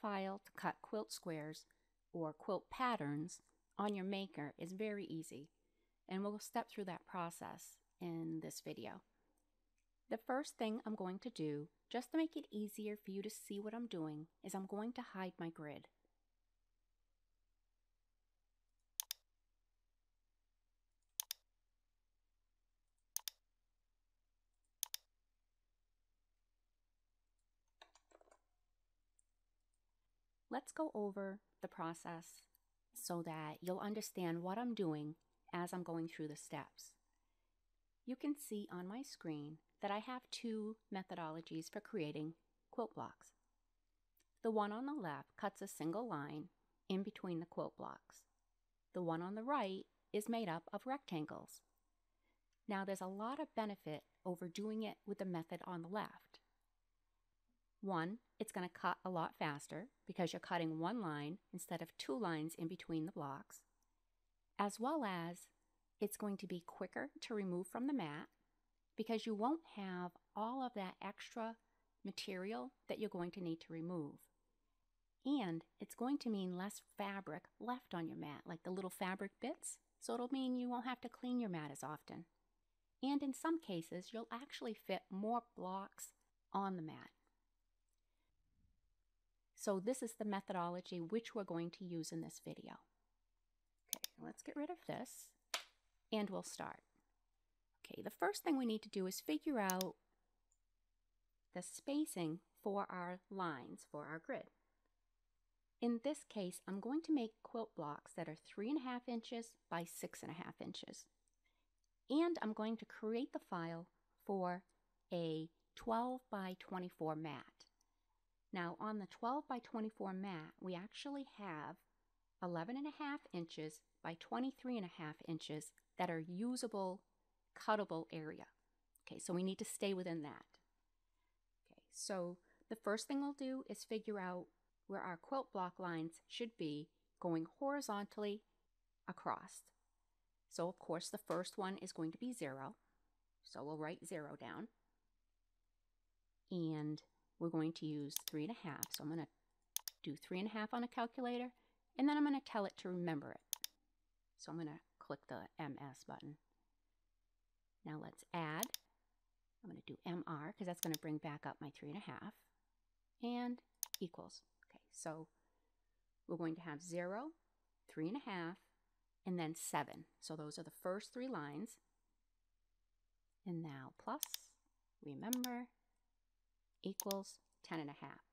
file to cut quilt squares or quilt patterns on your maker is very easy, and we'll step through that process in this video. The first thing I'm going to do, just to make it easier for you to see what I'm doing, is I'm going to hide my grid. Let's go over the process so that you'll understand what I'm doing as I'm going through the steps. You can see on my screen that I have two methodologies for creating quilt blocks. The one on the left cuts a single line in between the quilt blocks. The one on the right is made up of rectangles. Now there's a lot of benefit over doing it with the method on the left. One, it's going to cut a lot faster because you're cutting one line instead of two lines in between the blocks, as well as it's going to be quicker to remove from the mat because you won't have all of that extra material that you're going to need to remove. And it's going to mean less fabric left on your mat, like the little fabric bits, so it'll mean you won't have to clean your mat as often. And in some cases, you'll actually fit more blocks on the mat. So this is the methodology which we're going to use in this video. Okay, let's get rid of this and we'll start. Okay, the first thing we need to do is figure out the spacing for our lines for our grid. In this case, I'm going to make quilt blocks that are three and a half inches by six and a half inches. And I'm going to create the file for a 12 by 24 mat. Now on the 12 by 24 mat, we actually have 11 and a half inches by 23 and a half inches that are usable, cuttable area. Okay, so we need to stay within that. Okay, so the first thing we'll do is figure out where our quilt block lines should be going horizontally across. So of course the first one is going to be zero. So we'll write zero down. And we're going to use three and a half. So I'm going to do three and a half on a calculator, and then I'm going to tell it to remember it. So I'm going to click the MS button. Now let's add. I'm going to do MR because that's going to bring back up my three and a half and equals. Okay, so we're going to have zero, three and a half, and then seven. So those are the first three lines. And now plus, remember, equals 10 and a half.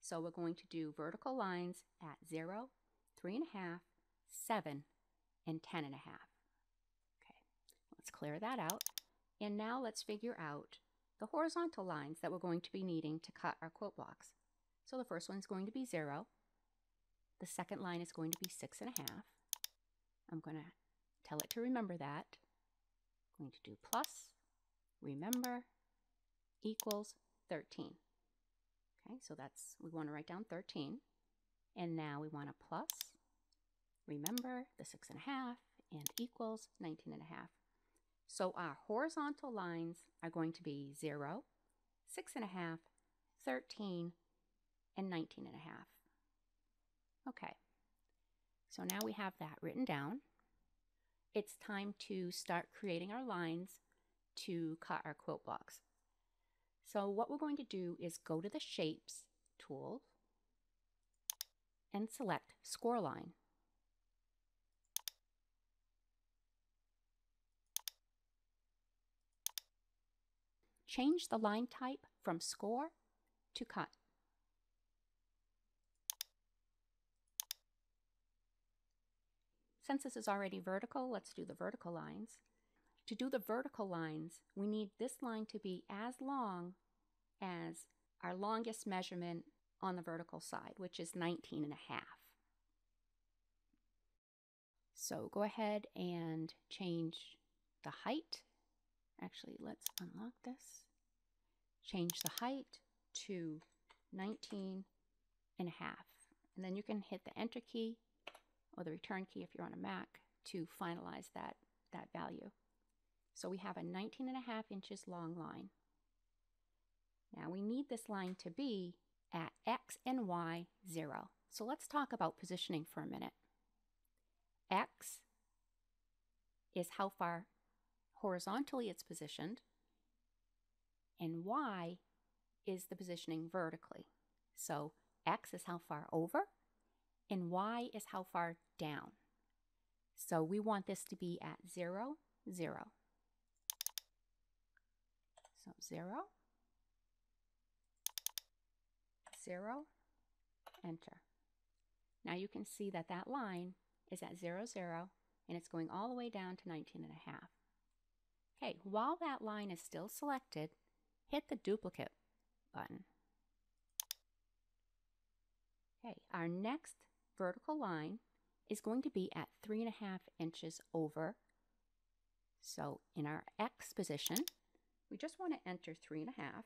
So we're going to do vertical lines at 0, 3 and a half, 7, and 10 and a half. Okay, let's clear that out. And now let's figure out the horizontal lines that we're going to be needing to cut our quilt blocks. So the first one is going to be 0. The second line is going to be six and a half. I'm going to tell it to remember that. I'm going to do plus, remember, equals 13. Okay, so that's, we want to write down 13. And now we want to plus, remember, the 6 and a half, and equals 19 and a half. So our horizontal lines are going to be 0, 6 and a half, 13, and 19 and a half. Okay, so now we have that written down. It's time to start creating our lines to cut our quilt blocks. So what we're going to do is go to the Shapes tool and select Score Line. Change the line type from Score to Cut. Since this is already vertical, let's do the vertical lines. To do the vertical lines, we need this line to be as long as our longest measurement on the vertical side, which is 19 and a half. So go ahead and change the height. Actually, let's unlock this. Change the height to 19 and a half. And then you can hit the enter key or the return key if you're on a Mac to finalize that, that value. So we have a 19 and a half inches long line. Now we need this line to be at x and y 0. So let's talk about positioning for a minute. x is how far horizontally it's positioned, and y is the positioning vertically. So x is how far over, and y is how far down. So we want this to be at 0, 0. So 0, 0, enter. Now you can see that that line is at 0, 0, and it's going all the way down to 19 and a half. Okay, while that line is still selected, hit the duplicate button. Okay, our next vertical line is going to be at three and a half inches over. So in our X position, we just want to enter three and a half.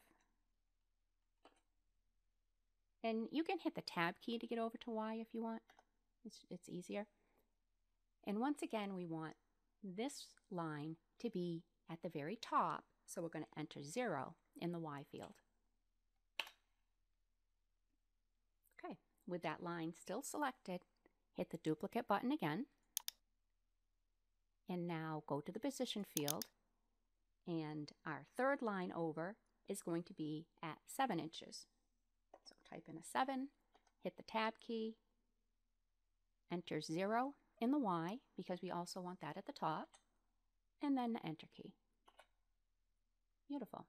And you can hit the tab key to get over to Y if you want. It's, it's easier. And once again, we want this line to be at the very top. So we're going to enter zero in the Y field. Okay, with that line still selected, hit the duplicate button again. And now go to the position field. And our third line over is going to be at 7 inches. So type in a 7, hit the tab key, enter 0 in the Y because we also want that at the top, and then the enter key. Beautiful.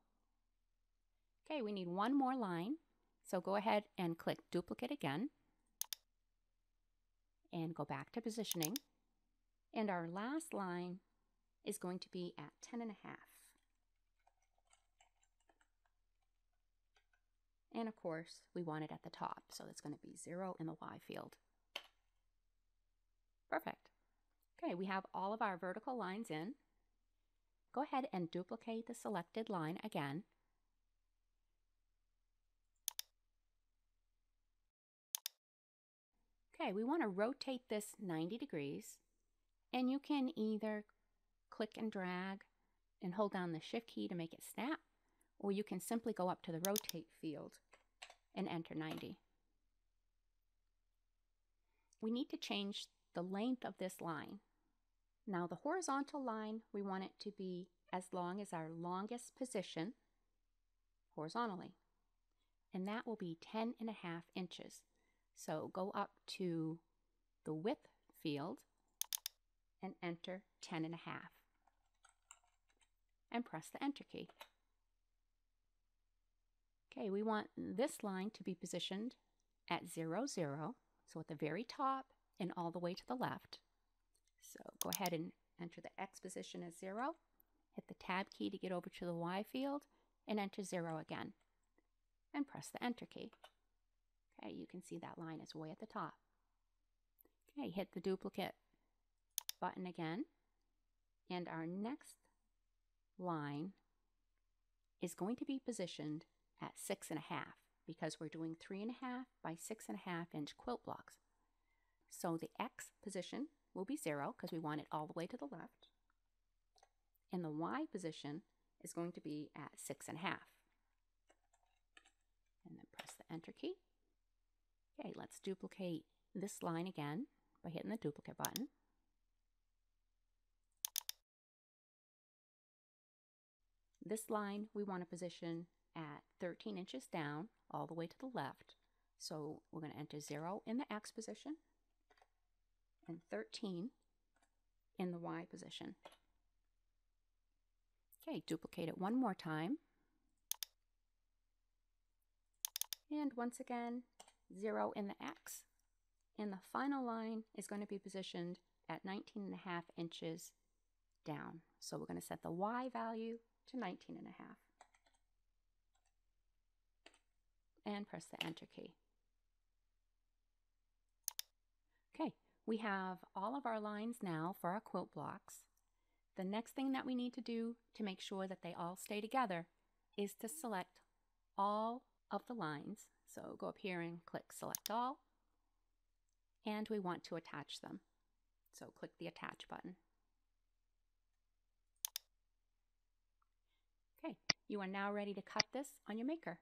Okay, we need one more line. So go ahead and click duplicate again and go back to positioning. And our last line is going to be at 10 and a half. And of course, we want it at the top, so it's going to be 0 in the Y field. Perfect. Okay, we have all of our vertical lines in. Go ahead and duplicate the selected line again. Okay, we want to rotate this 90 degrees, and you can either click and drag and hold down the shift key to make it snap, or you can simply go up to the rotate field and enter 90. We need to change the length of this line. Now the horizontal line, we want it to be as long as our longest position horizontally. And that will be 10 and a half inches. So go up to the width field and enter 10 and a half. And press the enter key. Okay, we want this line to be positioned at 0, 0, so at the very top and all the way to the left. So go ahead and enter the X position as 0, hit the Tab key to get over to the Y field, and enter 0 again. And press the Enter key. Okay, you can see that line is way at the top. Okay, hit the duplicate button again, and our next line is going to be positioned at six and a half because we're doing three and a half by six and a half inch quilt blocks. So the X position will be zero because we want it all the way to the left. And the Y position is going to be at six and a half. And then press the enter key. Okay, let's duplicate this line again by hitting the duplicate button. This line we want to position at 13 inches down all the way to the left. So we're going to enter 0 in the X position and 13 in the Y position. Okay, duplicate it one more time. And once again, 0 in the X. And the final line is going to be positioned at 19 and a half inches down. So we're going to set the Y value to 19 and a half. And press the Enter key. Okay, we have all of our lines now for our quilt blocks. The next thing that we need to do to make sure that they all stay together is to select all of the lines so go up here and click select all. And we want to attach them. So click the attach button. Okay, you are now ready to cut this on your maker.